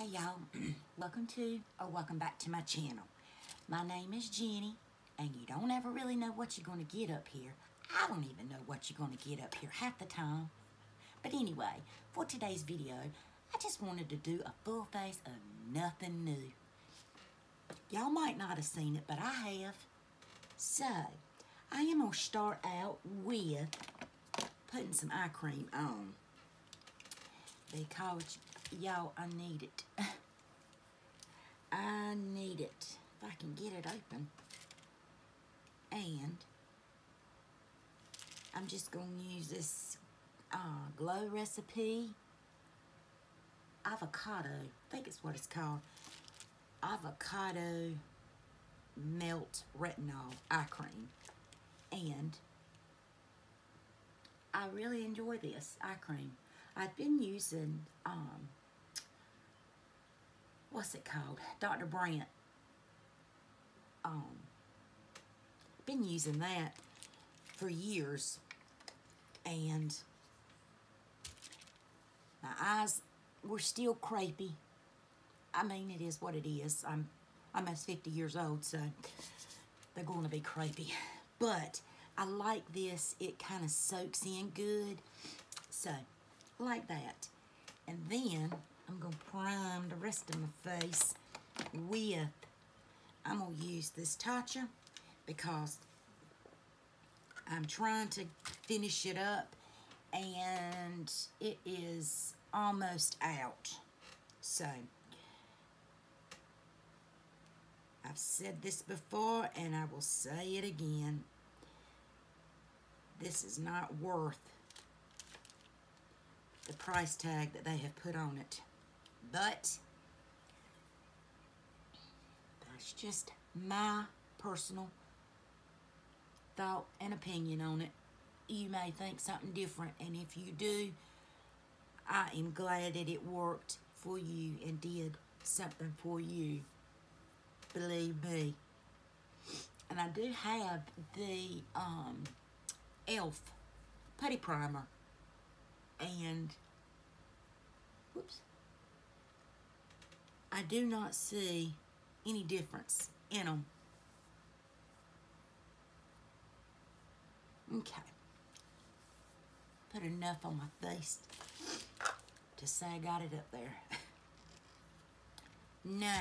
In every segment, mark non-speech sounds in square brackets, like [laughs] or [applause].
Hey y'all, [clears throat] welcome to or welcome back to my channel. My name is Jenny and you don't ever really know what you're going to get up here. I don't even know what you're going to get up here half the time. But anyway, for today's video, I just wanted to do a full face of nothing new. Y'all might not have seen it, but I have. So, I am going to start out with putting some eye cream on because y'all I need it. [laughs] I need it. If I can get it open. And I'm just going to use this uh, glow recipe. Avocado I think it's what it's called. Avocado melt retinol eye cream. And I really enjoy this eye cream. I've been using, um, what's it called? Dr. Brandt. Um, been using that for years. And my eyes were still crepey. I mean, it is what it is. I'm almost 50 years old, so they're going to be crepey. But I like this. It kind of soaks in good. So, like that. And then I'm going to prime the rest of my face with, I'm going to use this Tatcha because I'm trying to finish it up and it is almost out. So, I've said this before and I will say it again. This is not worth the price tag that they have put on it. But that's just my personal thought and opinion on it. You may think something different, and if you do, I am glad that it worked for you and did something for you. Believe me. And I do have the um, e.l.f. putty primer and whoops I do not see any difference in them okay. Put enough on my face to say I got it up there. [laughs] Now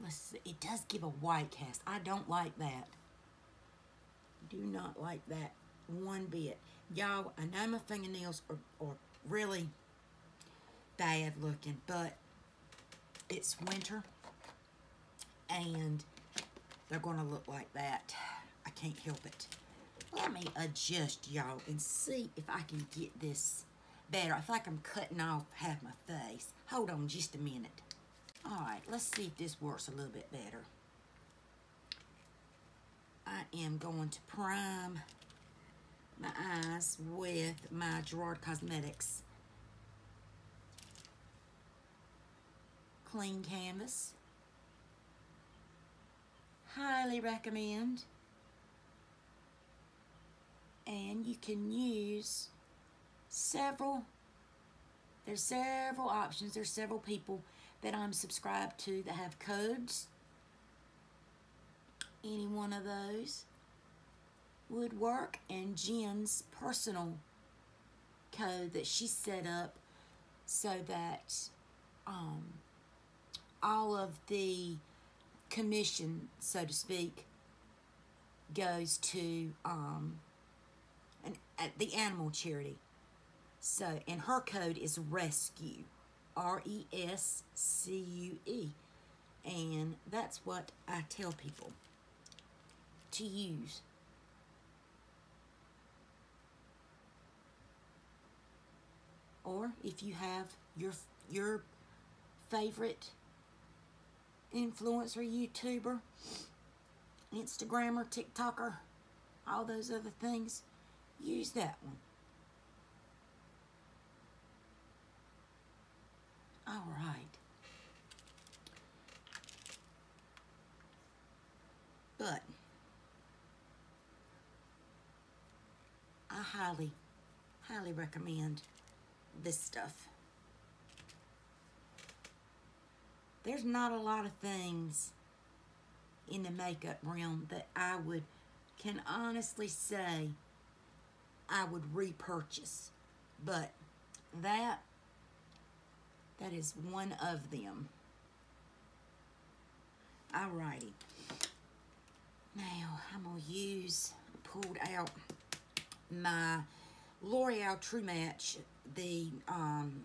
let's see. It does give a white cast. I don't like that. Do not like that one bit. Y'all, I know my fingernails are, are really bad looking, but it's winter and they're going to look like that. I can't help it. Let me adjust, y'all, and see if I can get this better. I feel like I'm cutting off half my face. Hold on just a minute. All right, let's see if this works a little bit better. I am going to prime my eyes with my Gerard Cosmetics clean canvas. Highly recommend. And you can use several, there's several options, there's several people that I'm subscribed to that have codes. Any one of those would work and Jen's personal code that she set up so that um, all of the commission, so to speak, goes to um, an, uh, the animal charity. So, and her code is RESCUE, R-E-S-C-U-E. And that's what I tell people to use. or if you have your your favorite influencer, YouTuber, Instagrammer, TikToker, all those other things, use that one. All right. But I highly, highly recommend this stuff. There's not a lot of things in the makeup realm that I would can honestly say I would repurchase. But that that is one of them. Alrighty. Now I'm gonna use pulled out my L'Oreal True Match, the um,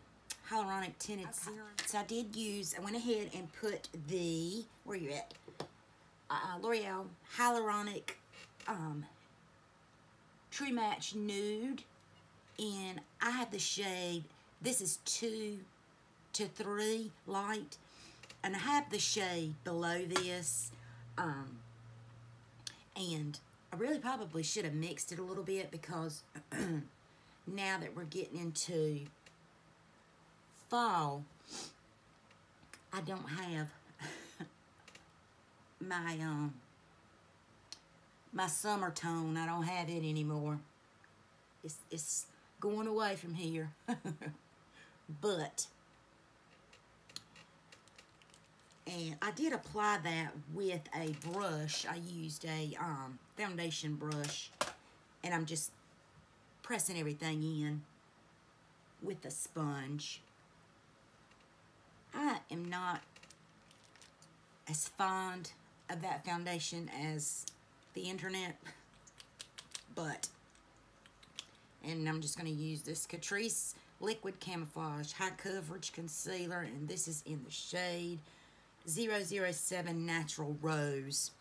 hyaluronic tinted serum. So I did use, I went ahead and put the, where are you at? Uh, L'Oreal Hyaluronic um, True Match Nude. And I have the shade, this is 2 to 3 light. And I have the shade below this. Um, and I really probably should have mixed it a little bit because [clears throat] now that we're getting into fall, I don't have [laughs] my um my summer tone. I don't have it anymore. It's it's going away from here. [laughs] but and I did apply that with a brush. I used a um, foundation brush and I'm just pressing everything in with a sponge. I am not as fond of that foundation as the internet, but, and I'm just going to use this Catrice Liquid Camouflage High Coverage Concealer, and this is in the shade 007 Natural Rose.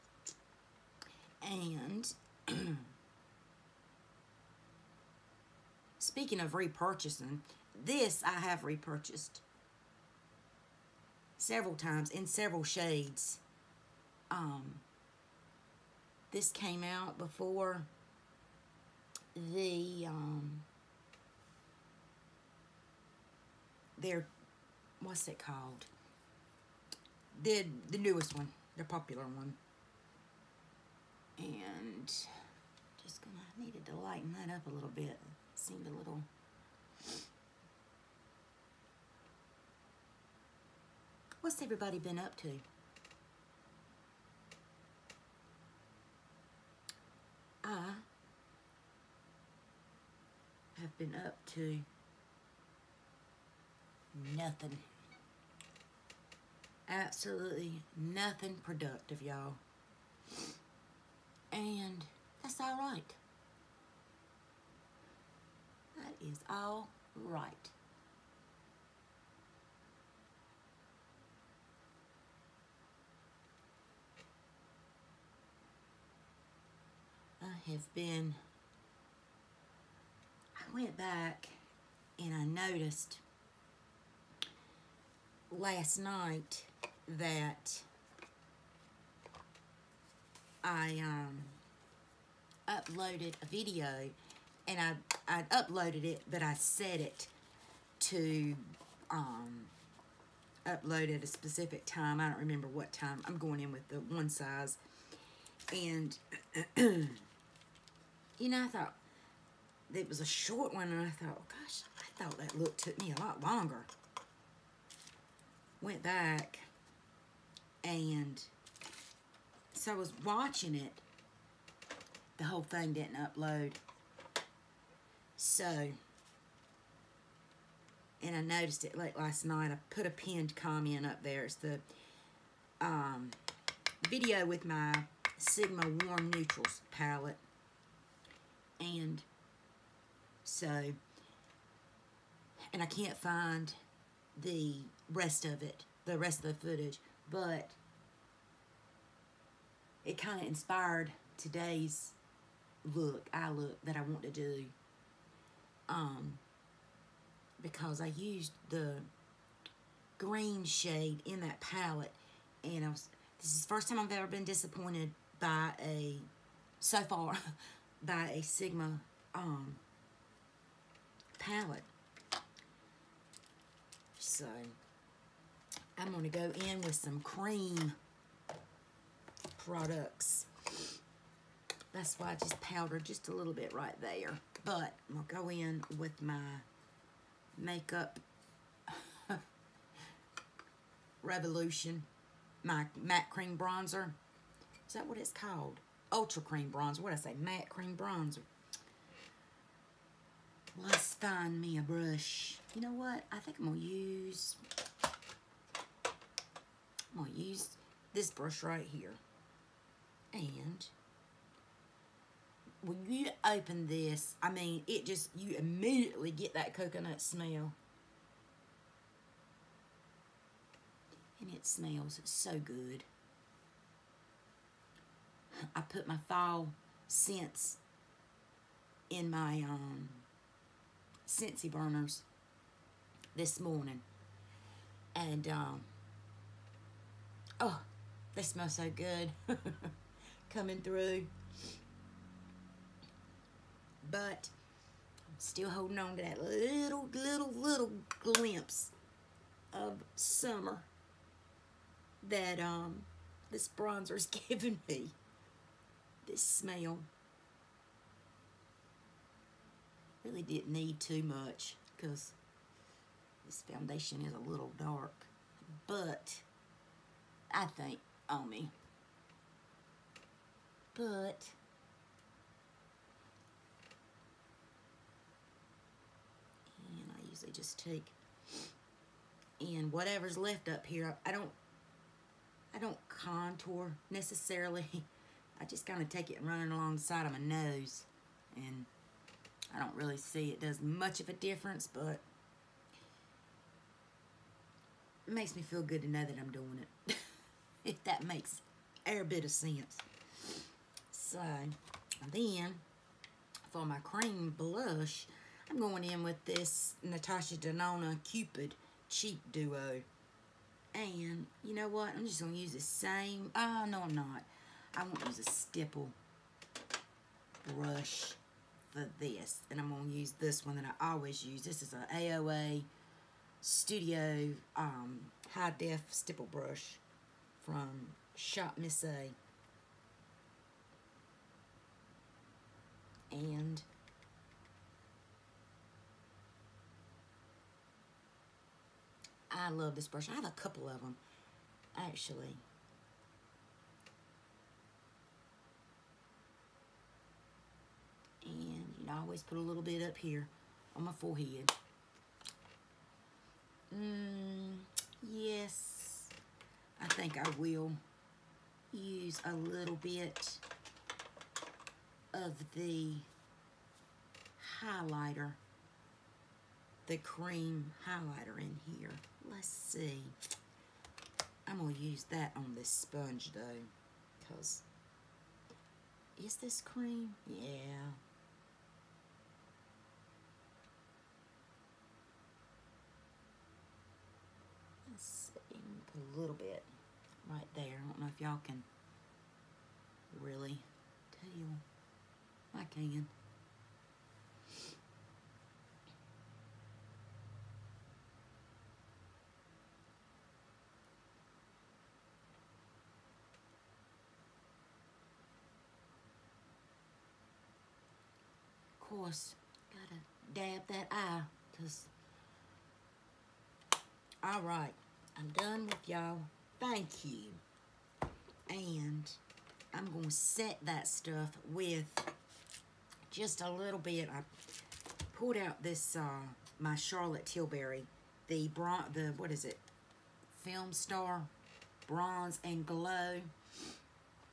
And [clears throat] speaking of repurchasing, this I have repurchased several times in several shades. Um, this came out before the um, their what's it called? The the newest one, the popular one. And just gonna needed to lighten that up a little bit. seemed a little What's everybody been up to? I have been up to nothing. Absolutely nothing productive, y'all. And that's all right. That is all right. I have been, I went back and I noticed last night that I um, uploaded a video and I I uploaded it, but I set it to um, upload at a specific time. I don't remember what time. I'm going in with the one size. And, [clears throat] you know, I thought it was a short one, and I thought, oh, gosh, I thought that look took me a lot longer. Went back, and so I was watching it. The whole thing didn't upload. So, and I noticed it late last night. I put a pinned comment up there. It's the um, video with my Sigma Warm Neutrals palette. And so, and I can't find the rest of it, the rest of the footage, but it kind of inspired today's look, eye look that I want to do. Um, because I used the green shade in that palette and I was, this is the first time I've ever been disappointed by a, so far, [laughs] by a Sigma um, palette. So, I'm going to go in with some cream products. That's why I just powdered just a little bit right there. But I'm going to go in with my makeup [laughs] Revolution, my matte cream bronzer. Is that what it's called? Ultra cream bronzer. What did I say? Matte cream bronzer. Let's find me a brush. You know what? I think I'm going to use... I'm going to use this brush right here. And when you open this, I mean, it just, you immediately get that coconut smell. And it smells so good. I put my fall scents in my um, Scentsy burners this morning. And, um, oh, they smell so good [laughs] coming through. But I'm still holding on to that little, little, little glimpse of summer that um, this bronzer's [laughs] given me. This smell. Really didn't need too much because this foundation is a little dark. But I think on me. But and I usually just take and whatever's left up here. I don't I don't contour necessarily. [laughs] I just kind of take it running run it along the side of my nose. And I don't really see it does much of a difference, but it makes me feel good to know that I'm doing it. [laughs] if that makes a bit of sense. So, then, for my cream blush, I'm going in with this Natasha Denona Cupid Cheek Duo. And, you know what? I'm just going to use the same... Oh, no, I'm not. I won't use a stipple brush for this. And I'm going to use this one that I always use. This is an AOA Studio um, High Def Stipple Brush from Shop Miss A. And I love this brush. I have a couple of them, actually. And, you know, I always put a little bit up here on my forehead. Mm, yes, I think I will use a little bit of the highlighter, the cream highlighter in here. Let's see. I'm going to use that on this sponge though, because is this cream? Yeah. Let's see, put a little bit right there. I don't know if y'all can really tell. I can. Of course, gotta dab that eye, cause. All right, I'm done with y'all. Thank you. And I'm going to set that stuff with just a little bit. I pulled out this, uh, my Charlotte Tilbury, the, bron the, what is it, Film Star Bronze and Glow.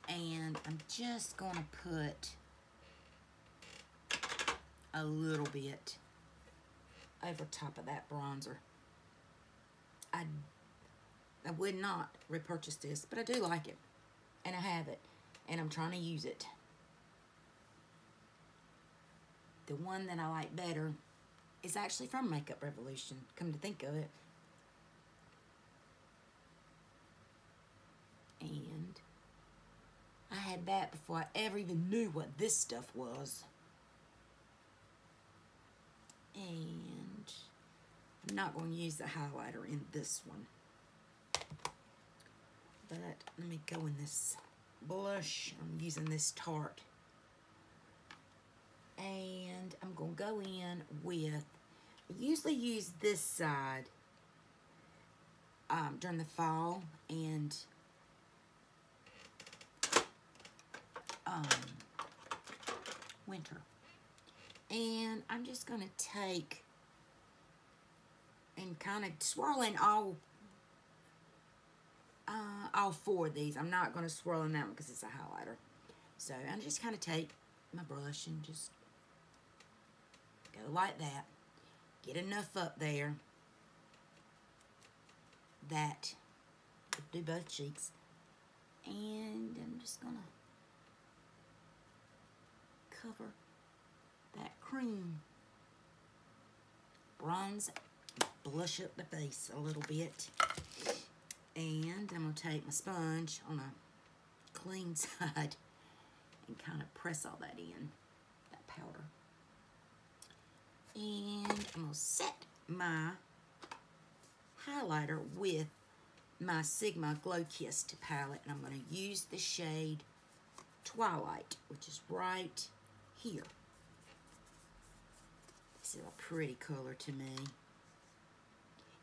And I'm just going to put a little bit over top of that bronzer. I, I would not repurchase this, but I do like it. And I have it. And I'm trying to use it. The one that I like better is actually from Makeup Revolution, come to think of it. And I had that before I ever even knew what this stuff was. And I'm not going to use the highlighter in this one. But let me go in this blush. I'm using this Tarte. And I'm going to go in with, I usually use this side um, during the fall and um, winter. And I'm just going to take and kind of swirling all uh, all four of these. I'm not going to swirl in that one because it's a highlighter. So I'm just kind of take my brush and just go like that. Get enough up there that do both cheeks. And I'm just going to cover that cream bronze blush up the face a little bit and I'm going to take my sponge on a clean [laughs] side and kind of press all that in that powder and I'm going to set my highlighter with my Sigma Glow Kissed palette and I'm going to use the shade Twilight which is right here. This is a pretty color to me.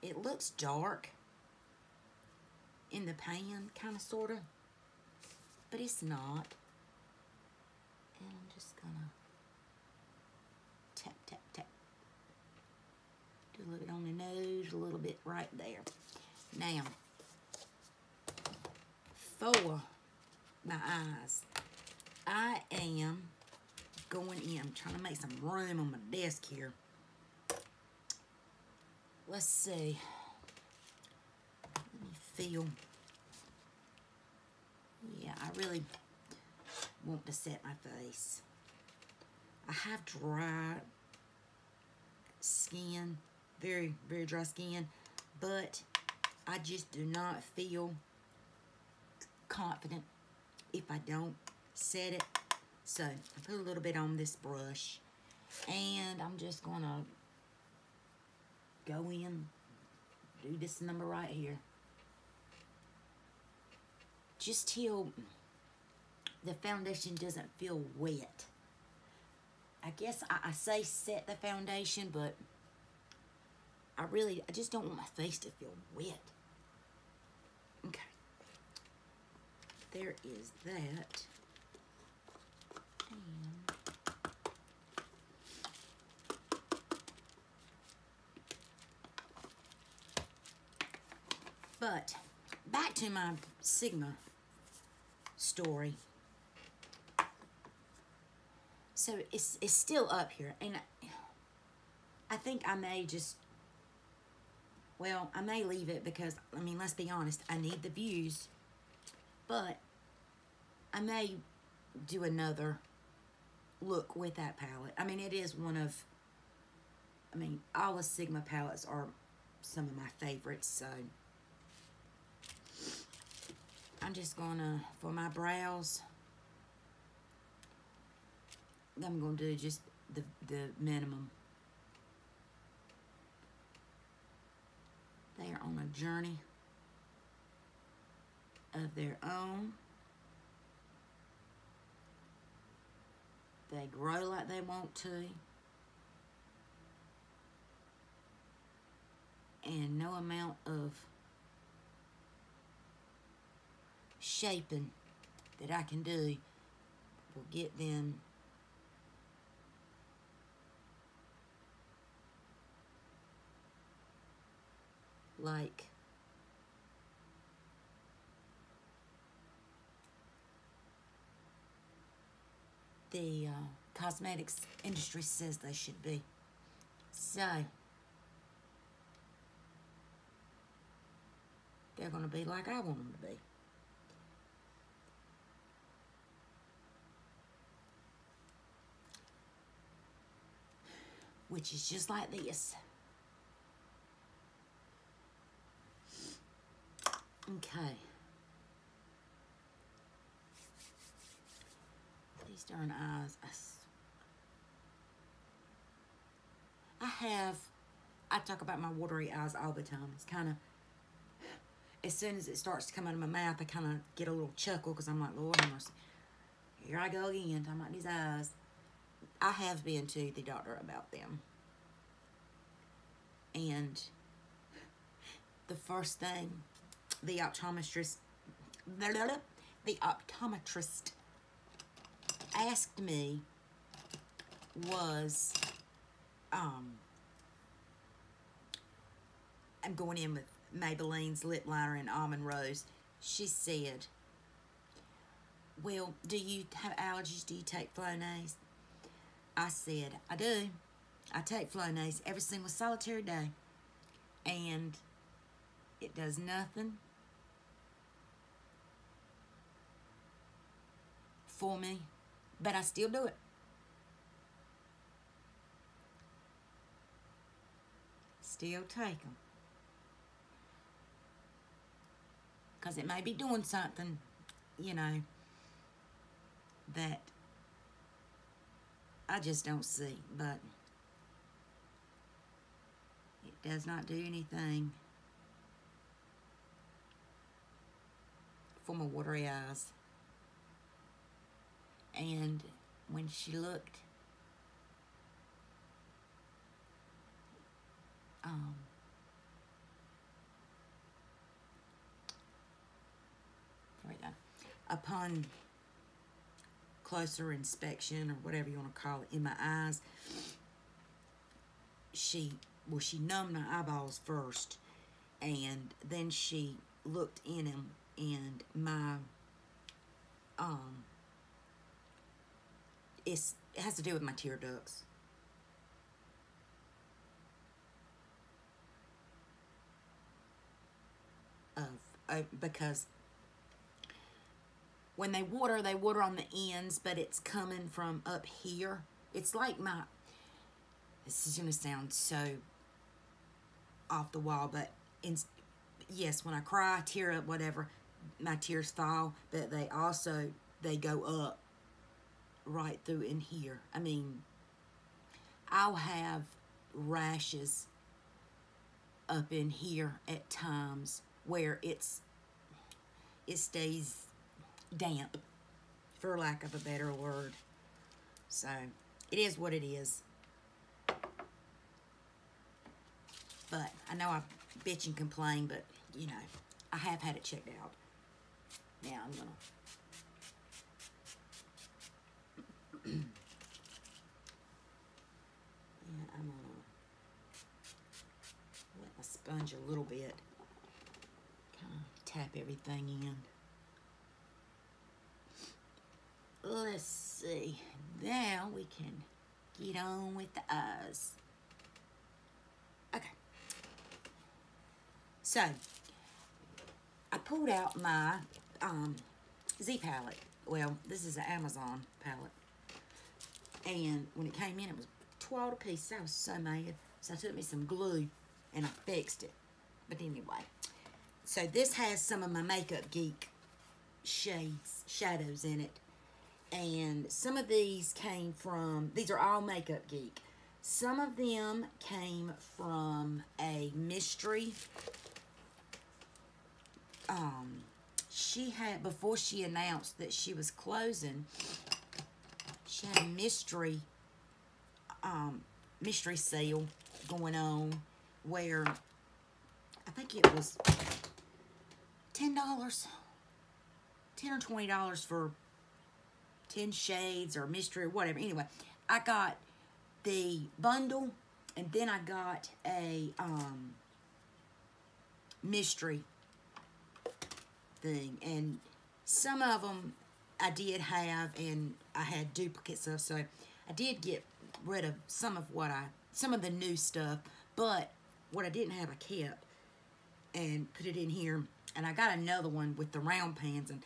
It looks dark in the pan, kind of, sort of, but it's not. And I'm just gonna tap, tap, tap. Do a little bit on the nose, a little bit right there. Now, for my eyes, I am going in. I'm trying to make some room on my desk here. Let's see. Feel. Yeah, I really want to set my face. I have dry skin, very, very dry skin, but I just do not feel confident if I don't set it. So I put a little bit on this brush and I'm just gonna go in, do this number right here. Just till the foundation doesn't feel wet. I guess I, I say set the foundation, but I really, I just don't want my face to feel wet. Okay. There is that. But back to my Sigma story. So it's, it's still up here. And I think I may just, well, I may leave it because, I mean, let's be honest, I need the views. But I may do another look with that palette. I mean, it is one of, I mean, all the Sigma palettes are some of my favorites, so I'm just gonna, for my brows, I'm gonna do just the, the minimum. They are on a journey of their own. They grow like they want to. And no amount of shaping that I can do will get them like the uh, cosmetics industry says they should be. So, they're going to be like I want them to be. Which is just like this. Okay. These darn eyes. I have, I talk about my watery eyes all the time. It's kind of, as soon as it starts to come out of my mouth, I kind of get a little chuckle because I'm like, Lord mercy. Here I go again, talking about these eyes. I have been to the doctor about them. And the first thing the optometrist, the optometrist asked me was, um, I'm going in with Maybelline's lip liner and almond rose. She said, well, do you have allergies? Do you take Flonase? I said, I do. I take Flonase every single solitary day. And it does nothing for me, but I still do it. Still take them. Because it may be doing something, you know, that I just don't see, but it does not do anything for my watery eyes. And when she looked, um, upon closer inspection or whatever you want to call it in my eyes, she, well, she numbed my eyeballs first and then she looked in them and my, um, it's, it has to do with my tear ducts. Of, uh, because when they water, they water on the ends, but it's coming from up here. It's like my, this is going to sound so off the wall, but in, yes, when I cry, tear up, whatever, my tears fall, but they also, they go up right through in here. I mean, I'll have rashes up in here at times where it's, it stays damp, for lack of a better word. So, it is what it is. But, I know I bitch and complain, but, you know, I have had it checked out. Now, I'm to... [clears throat] and I'm let my sponge a little bit. Kind of tap everything in. Let's see. Now we can get on with the eyes. Okay. So, I pulled out my um, Z palette. Well, this is an Amazon palette. And when it came in, it was 12 a piece. I was so mad. So I took me some glue and I fixed it. But anyway. So this has some of my Makeup Geek shades, shadows in it and some of these came from, these are all Makeup Geek. Some of them came from a mystery. Um, she had, before she announced that she was closing, she had a mystery, um, mystery sale going on where I think it was $10, 10 or $20 for 10 Shades or Mystery or whatever. Anyway, I got the bundle and then I got a um, mystery thing. And some of them I did have and I had duplicates of. So I did get rid of some of what I, some of the new stuff. But what I didn't have I kept and put it in here. And I got another one with the round pans. And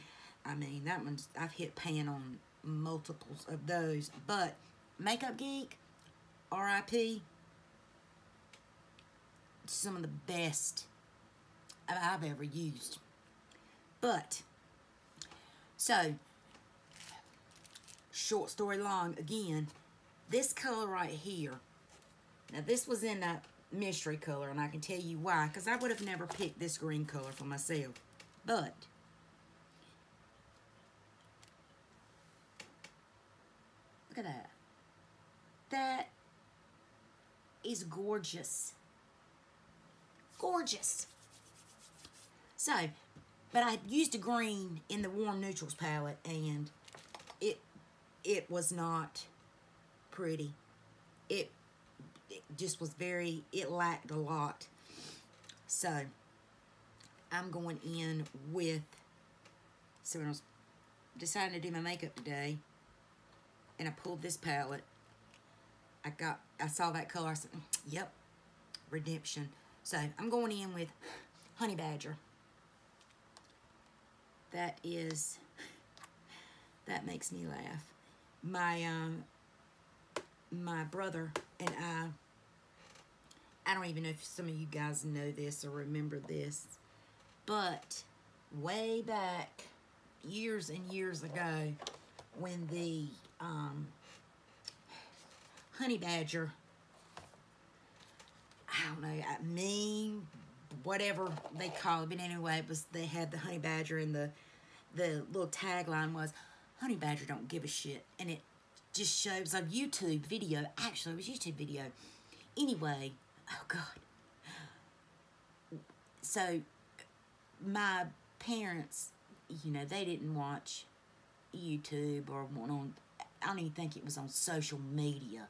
I mean, that one's, I've hit pan on multiples of those. But Makeup Geek, RIP, some of the best I've ever used. But, so, short story long, again, this color right here, now this was in a mystery color, and I can tell you why, because I would have never picked this green color for myself. But, at that. That is gorgeous. Gorgeous. So, but I used a green in the warm neutrals palette and it it was not pretty. It, it just was very, it lacked a lot. So, I'm going in with, so when I was deciding to do my makeup today, and I pulled this palette, I got, I saw that color, I said, mm, yep, Redemption. So, I'm going in with Honey Badger. That is, that makes me laugh. My, um, my brother and I, I don't even know if some of you guys know this or remember this, but way back years and years ago when the um, honey badger, I don't know, I mean, whatever they call it, but anyway, it was they had the honey badger and the the little tagline was, honey badger don't give a shit, and it just shows a YouTube video. Actually, it was YouTube video. Anyway, oh God. So, my parents, you know, they didn't watch YouTube or one on, I don't even think it was on social media.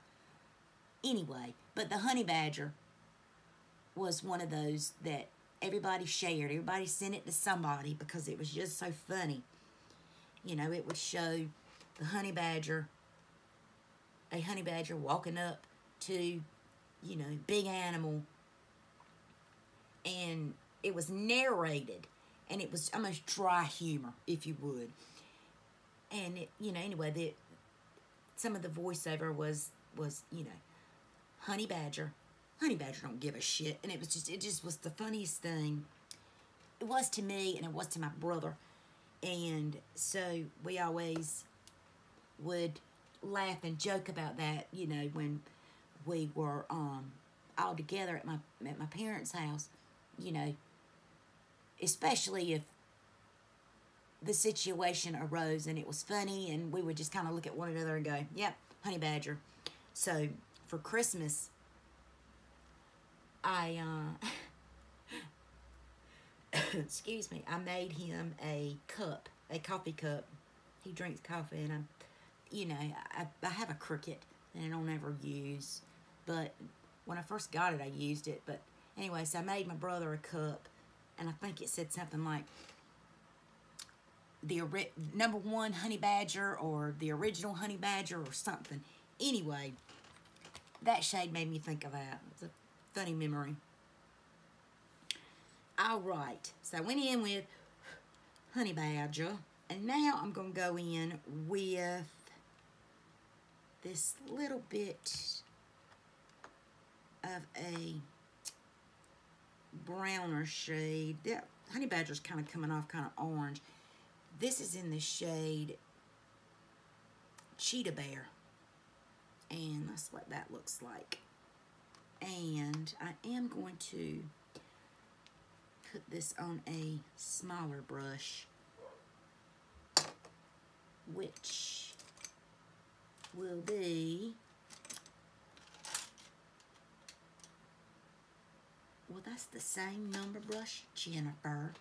Anyway, but the honey badger was one of those that everybody shared. Everybody sent it to somebody because it was just so funny. You know, it would show the honey badger a honey badger walking up to, you know, big animal. And it was narrated. And it was almost dry humor, if you would. And, it, you know, anyway, the, some of the voiceover was, was, you know, honey badger. Honey badger don't give a shit. And it was just, it just was the funniest thing. It was to me and it was to my brother. And so we always would laugh and joke about that, you know, when we were um, all together at my at my parents' house, you know, especially if the situation arose and it was funny and we would just kind of look at one another and go, yep, honey badger. So for Christmas, I, uh, [coughs] excuse me, I made him a cup, a coffee cup. He drinks coffee and I'm you know, I, I have a Cricut that I don't ever use. But when I first got it, I used it. But anyway, so I made my brother a cup. And I think it said something like the number one honey badger or the original honey badger or something. Anyway, that shade made me think of that. It's a funny memory. All right, so I went in with honey badger. And now I'm going to go in with this little bit of a browner shade. That honey badger's kind of coming off kind of orange. This is in the shade Cheetah Bear. And that's what that looks like. And I am going to put this on a smaller brush, which will be, well, that's the same number brush, Jennifer.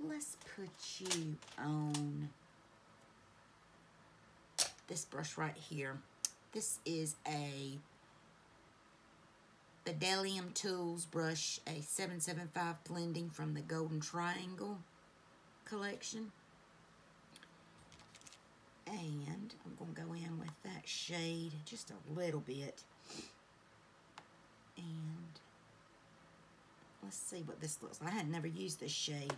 Let's put you on this brush right here. This is a Bdellium Tools brush, a 775 blending from the Golden Triangle collection. And I'm going to go in with that shade just a little bit. And let's see what this looks like. I had never used this shade.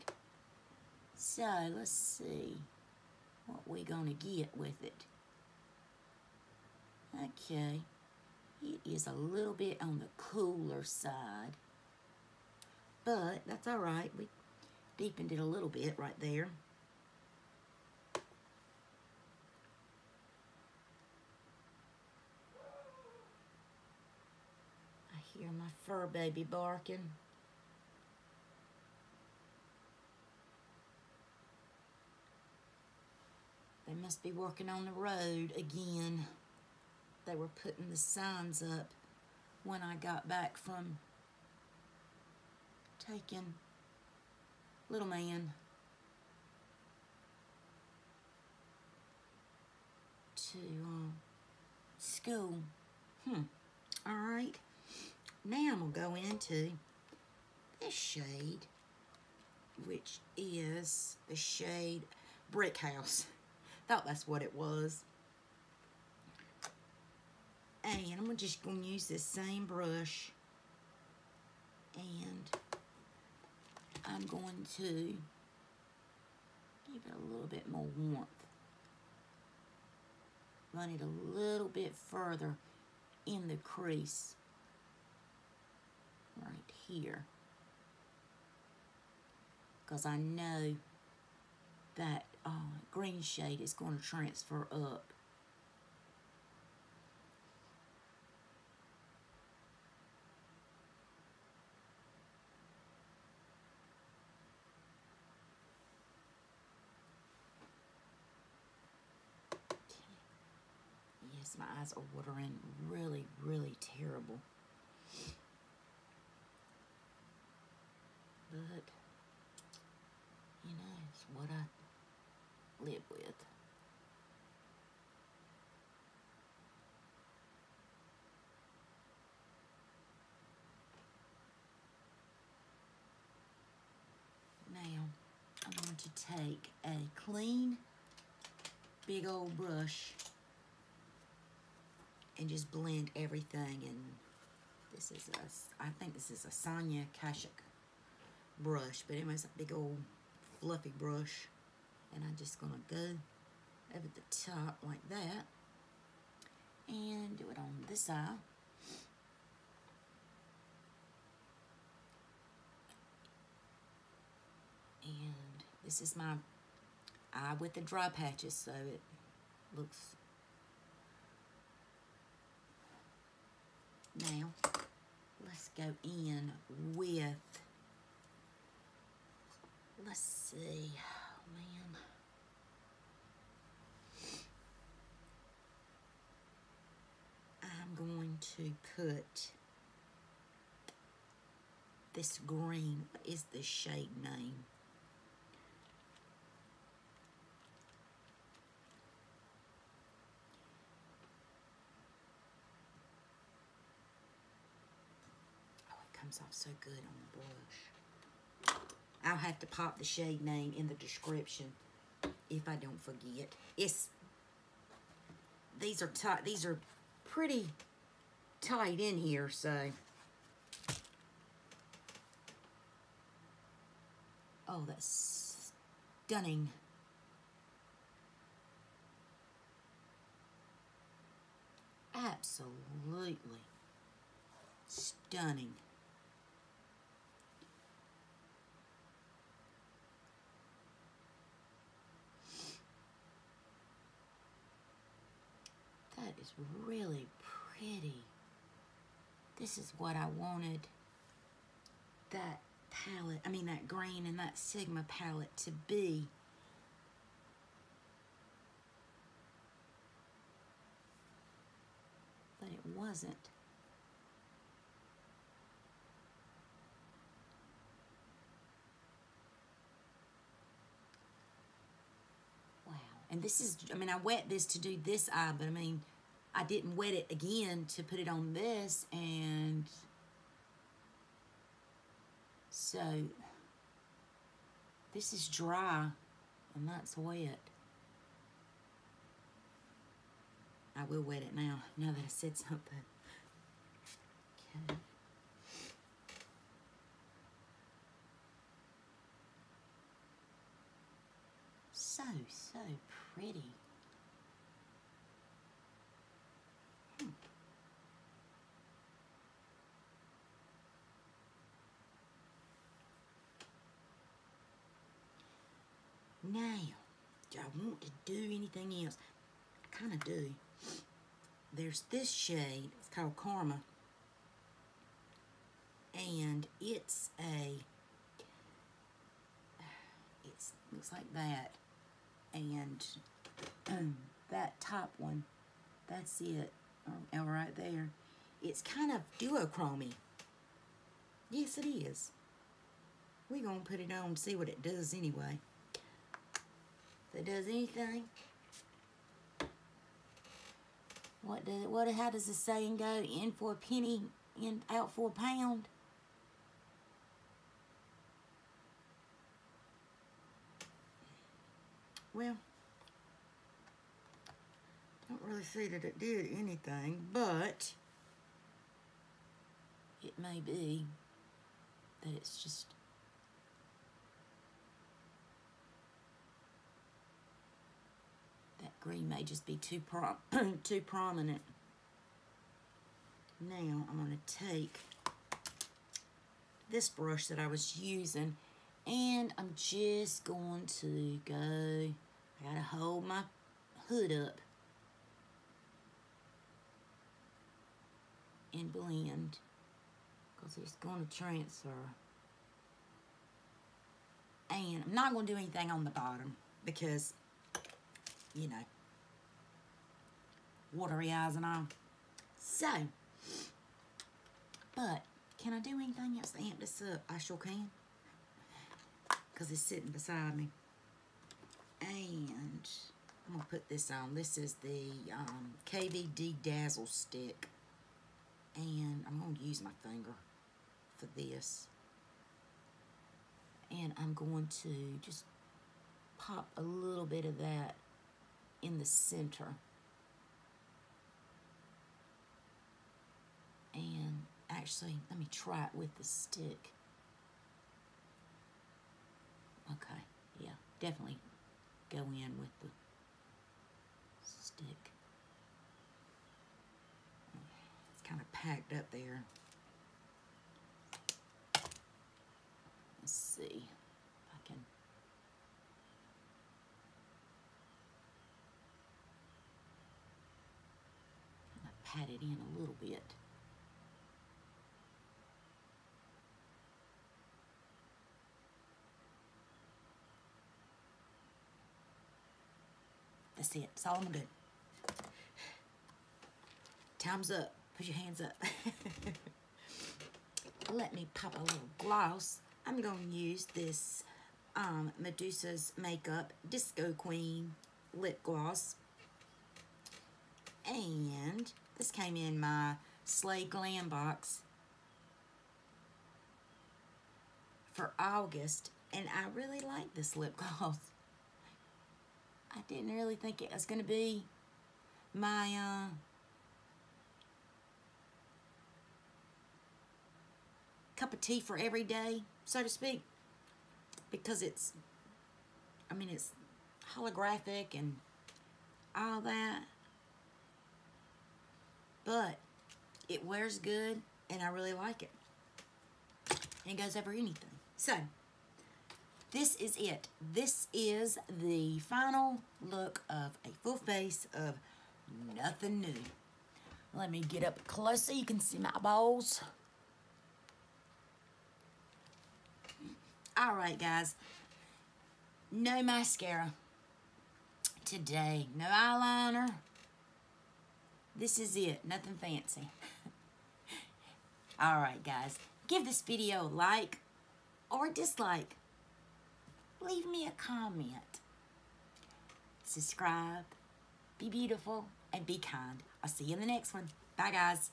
So let's see what we're going to get with it. Okay. It is a little bit on the cooler side. But that's all right. We deepened it a little bit right there. I hear my fur baby barking. They must be working on the road again. They were putting the signs up when I got back from taking little man to um, school. Hmm. All right. Now I'm to go into this shade, which is the shade Brick House. Thought that's what it was. And I'm just going to use this same brush. And I'm going to give it a little bit more warmth. Run it a little bit further in the crease. Right here. Because I know that uh, green shade is going to transfer up. Yes, my eyes are watering really, really terrible. But, you know, it's what I live with. Now, I'm going to take a clean, big old brush and just blend everything. And this is a, I think this is a Sonia Kashuk brush, but anyways, a big old fluffy brush. And I'm just gonna go over the top like that and do it on this eye. And this is my eye with the dry patches, so it looks now let's go in with let's see man I'm going to put this green what is the shade name Oh, it comes off so good on the brush. I'll have to pop the shade name in the description if I don't forget. It's these are tight. These are pretty tight in here, so. Oh, that's stunning. Absolutely stunning. That is really pretty. This is what I wanted that palette, I mean that green and that Sigma palette to be. But it wasn't. Wow. And this is, I mean, I wet this to do this eye, but I mean, I didn't wet it again to put it on this, and so this is dry, and that's wet. I will wet it now, now that I said something. Okay. So, so pretty. Hmm. Now, do I want to do anything else? I kind of do. There's this shade. It's called Karma. And it's a... [sighs] It looks like that. And [clears throat] that top one, that's it. Oh, right there. It's kind of duochromy. Yes, it is. We're gonna put it on and see what it does anyway. It does anything. What does what how does the saying go? In for a penny, in out for a pound. Well, don't really see that it did anything, but it may be that it's just green may just be too prom [clears throat] too prominent. Now I'm going to take this brush that I was using and I'm just going to go, I gotta hold my hood up and blend because it's going to transfer. And I'm not going to do anything on the bottom because, you know, watery eyes and all. So, but can I do anything else to amp this up? I sure can. Because it's sitting beside me. And I'm going to put this on. This is the um, KVD Dazzle Stick. And I'm going to use my finger for this. And I'm going to just pop a little bit of that in the center. And actually, let me try it with the stick. Okay, yeah, definitely go in with the stick. It's kind of packed up there. Let's see if I can. Pat it in a little bit. That's it. That's all I'm gonna do. Time's up. Put your hands up. [laughs] Let me pop a little gloss. I'm going to use this um, Medusa's Makeup Disco Queen lip gloss. And this came in my Slay Glam box for August. And I really like this lip [laughs] gloss. I didn't really think it was going to be my uh, cup of tea for every day, so to speak, because it's, I mean, it's holographic and all that, but it wears good, and I really like it. And it goes over anything. So, this is it. This is the final look of a full face of nothing new. Let me get up close so you can see my balls. All right, guys. No mascara today. No eyeliner. This is it. Nothing fancy. [laughs] All right, guys. Give this video a like or dislike leave me a comment. Subscribe, be beautiful, and be kind. I'll see you in the next one. Bye, guys.